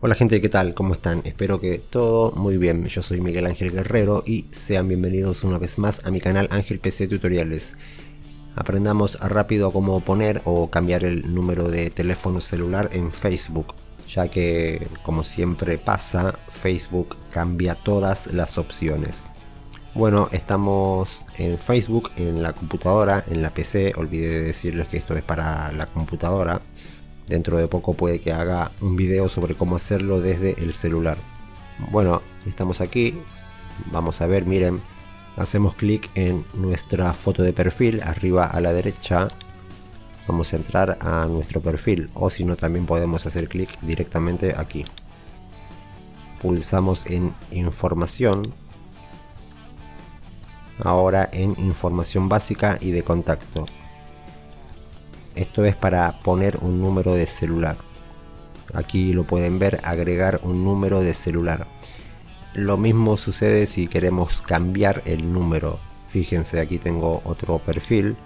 Hola gente, ¿qué tal? ¿Cómo están? Espero que todo muy bien. Yo soy Miguel Ángel Guerrero y sean bienvenidos una vez más a mi canal Ángel PC Tutoriales. Aprendamos rápido cómo poner o cambiar el número de teléfono celular en Facebook, ya que como siempre pasa, Facebook cambia todas las opciones. Bueno, estamos en Facebook, en la computadora, en la PC, olvidé de decirles que esto es para la computadora Dentro de poco puede que haga un video sobre cómo hacerlo desde el celular. Bueno, estamos aquí. Vamos a ver, miren. Hacemos clic en nuestra foto de perfil, arriba a la derecha. Vamos a entrar a nuestro perfil. O si no, también podemos hacer clic directamente aquí. Pulsamos en información. Ahora en información básica y de contacto. Esto es para poner un número de celular. Aquí lo pueden ver, agregar un número de celular. Lo mismo sucede si queremos cambiar el número. Fíjense, aquí tengo otro perfil.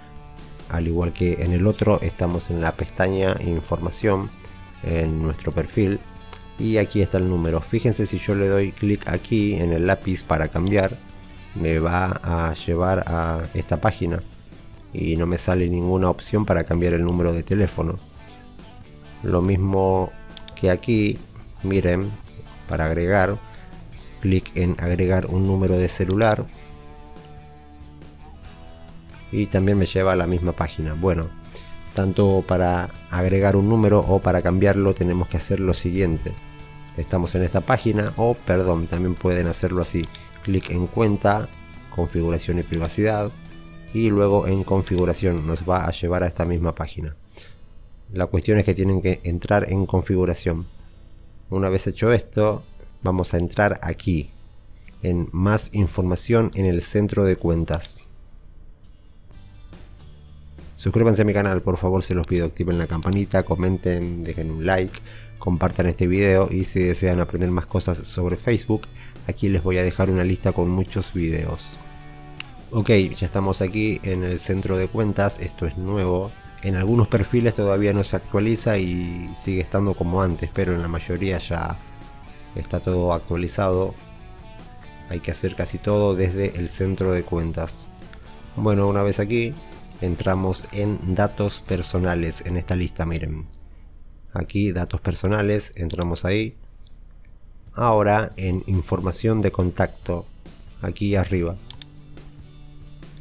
Al igual que en el otro, estamos en la pestaña información en nuestro perfil. Y aquí está el número. Fíjense si yo le doy clic aquí en el lápiz para cambiar, me va a llevar a esta página y no me sale ninguna opción para cambiar el número de teléfono. Lo mismo que aquí, miren, para agregar, clic en agregar un número de celular y también me lleva a la misma página. Bueno, tanto para agregar un número o para cambiarlo tenemos que hacer lo siguiente. Estamos en esta página o perdón, también pueden hacerlo así. Clic en cuenta, configuración y privacidad, y luego en configuración nos va a llevar a esta misma página. La cuestión es que tienen que entrar en configuración. Una vez hecho esto, vamos a entrar aquí en más información en el centro de cuentas. Suscríbanse a mi canal, por favor, se los pido, activen la campanita, comenten, dejen un like, compartan este video y si desean aprender más cosas sobre Facebook, aquí les voy a dejar una lista con muchos videos. Ok, ya estamos aquí en el centro de cuentas, esto es nuevo. En algunos perfiles todavía no se actualiza y sigue estando como antes, pero en la mayoría ya está todo actualizado. Hay que hacer casi todo desde el centro de cuentas. Bueno, una vez aquí, entramos en datos personales en esta lista, miren. Aquí datos personales, entramos ahí. Ahora en información de contacto, aquí arriba.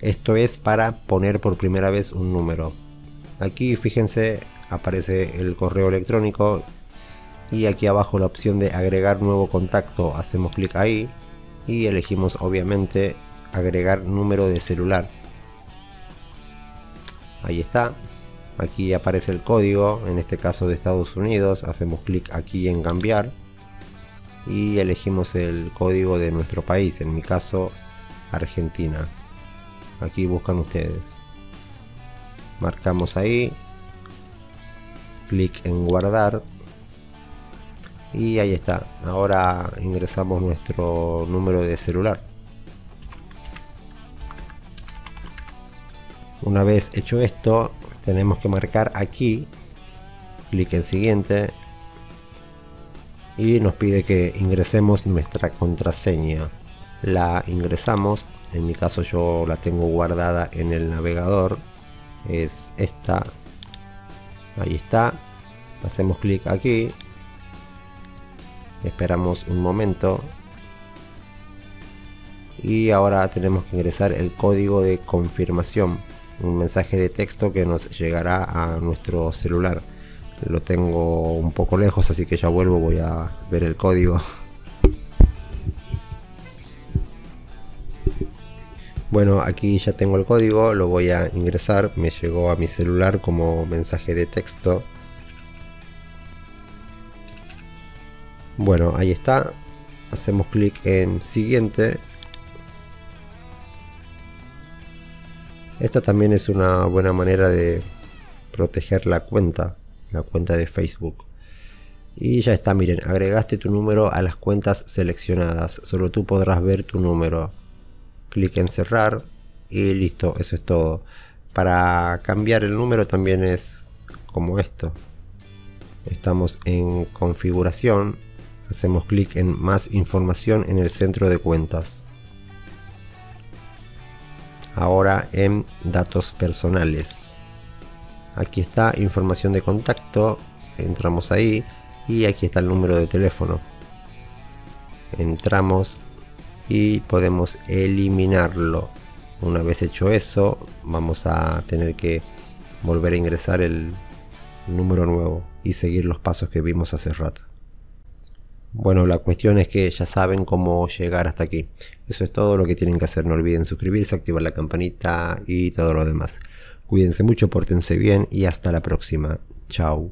Esto es para poner por primera vez un número. Aquí fíjense aparece el correo electrónico y aquí abajo la opción de agregar nuevo contacto. Hacemos clic ahí y elegimos obviamente agregar número de celular. Ahí está. Aquí aparece el código, en este caso de Estados Unidos. Hacemos clic aquí en cambiar y elegimos el código de nuestro país, en mi caso Argentina aquí buscan ustedes. Marcamos ahí. Clic en guardar. Y ahí está. Ahora ingresamos nuestro número de celular. Una vez hecho esto tenemos que marcar aquí. Clic en siguiente. Y nos pide que ingresemos nuestra contraseña la ingresamos. En mi caso yo la tengo guardada en el navegador. Es esta. Ahí está. Hacemos clic aquí. Esperamos un momento. Y ahora tenemos que ingresar el código de confirmación. Un mensaje de texto que nos llegará a nuestro celular. Lo tengo un poco lejos así que ya vuelvo voy a ver el código Bueno, aquí ya tengo el código, lo voy a ingresar, me llegó a mi celular como mensaje de texto. Bueno, ahí está. Hacemos clic en siguiente. Esta también es una buena manera de proteger la cuenta, la cuenta de Facebook. Y ya está, miren, agregaste tu número a las cuentas seleccionadas. Solo tú podrás ver tu número clic en cerrar y listo, eso es todo. Para cambiar el número también es como esto. Estamos en configuración hacemos clic en más información en el centro de cuentas. Ahora en datos personales. Aquí está información de contacto, entramos ahí y aquí está el número de teléfono. Entramos y podemos eliminarlo. Una vez hecho eso, vamos a tener que volver a ingresar el número nuevo y seguir los pasos que vimos hace rato. Bueno, la cuestión es que ya saben cómo llegar hasta aquí. Eso es todo lo que tienen que hacer. No olviden suscribirse, activar la campanita y todo lo demás. Cuídense mucho, pórtense bien y hasta la próxima. Chao.